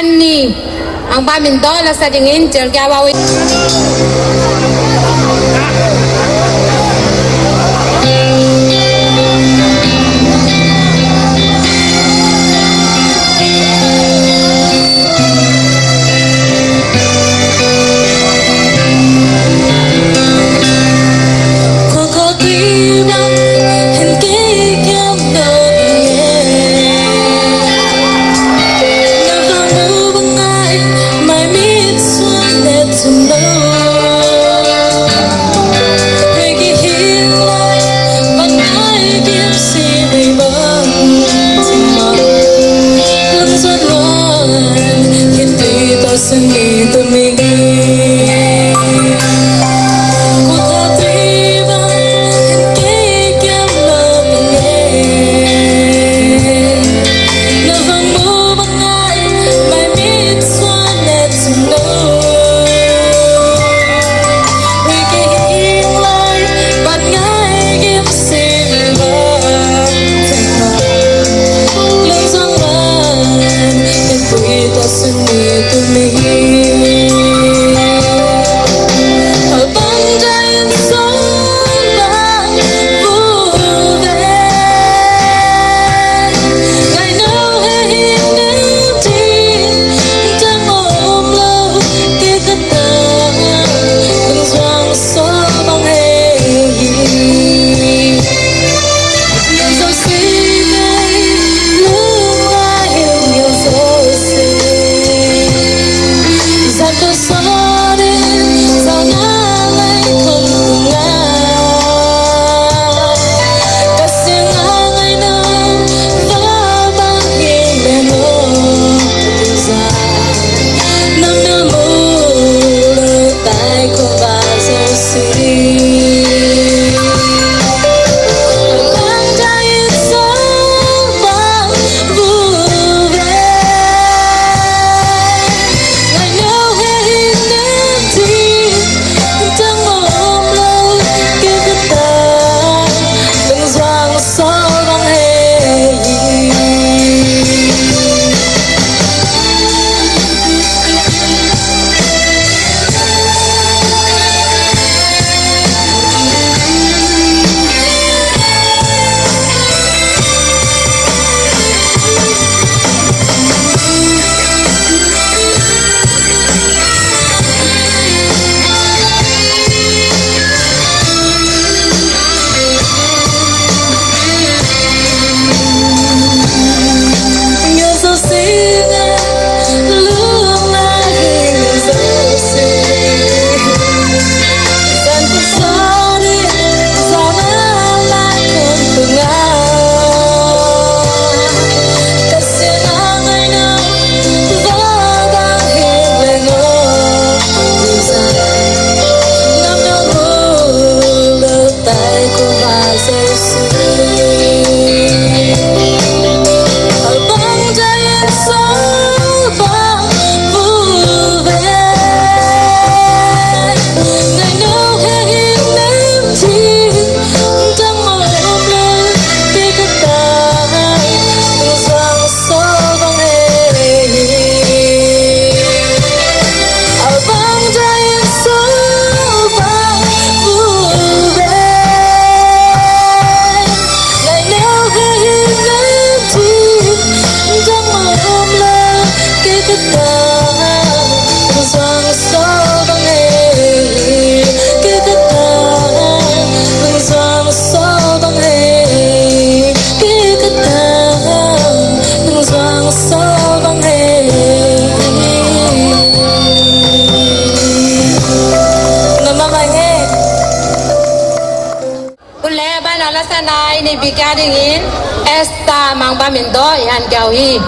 Annie ang pamin doon sa dingin, jergawa kita Sang so bang hei Kita Sang so bang hei Kita Sang so bang hei Nama mange Ule ba na la sanai ni bikadingin Esta mang ba min do yan gawi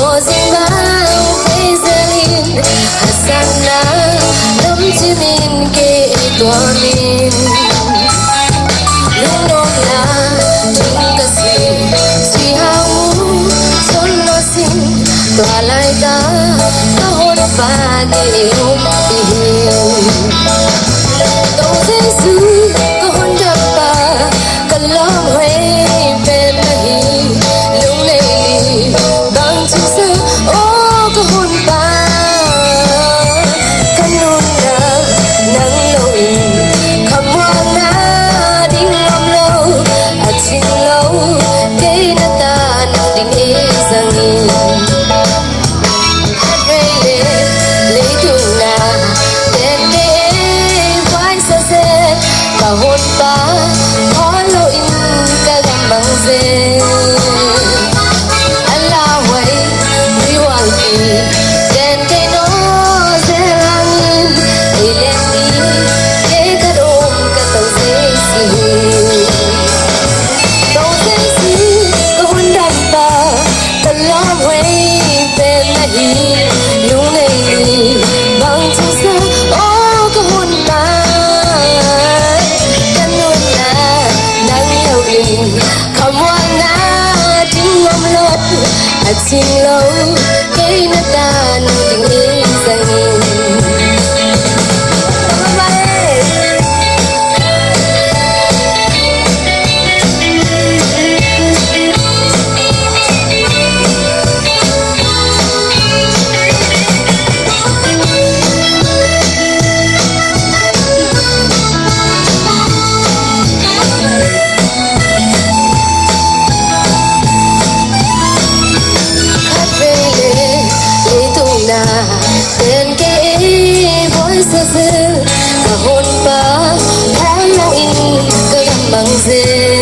Mozimba Bezelin ta Dam Jimin Ke Tuamin hiền đâu Tung Kasi fazer.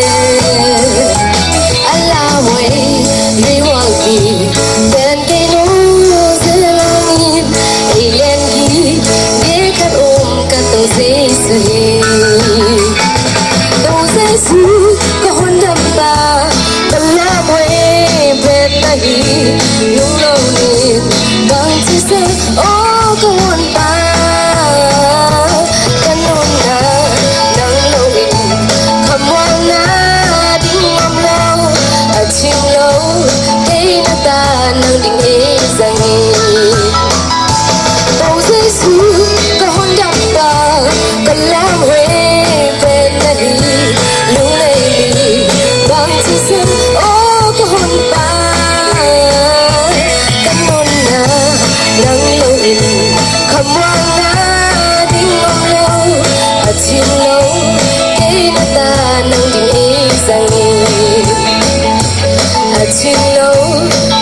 chiến đấu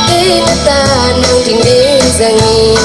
để đất ta mang tình đến dành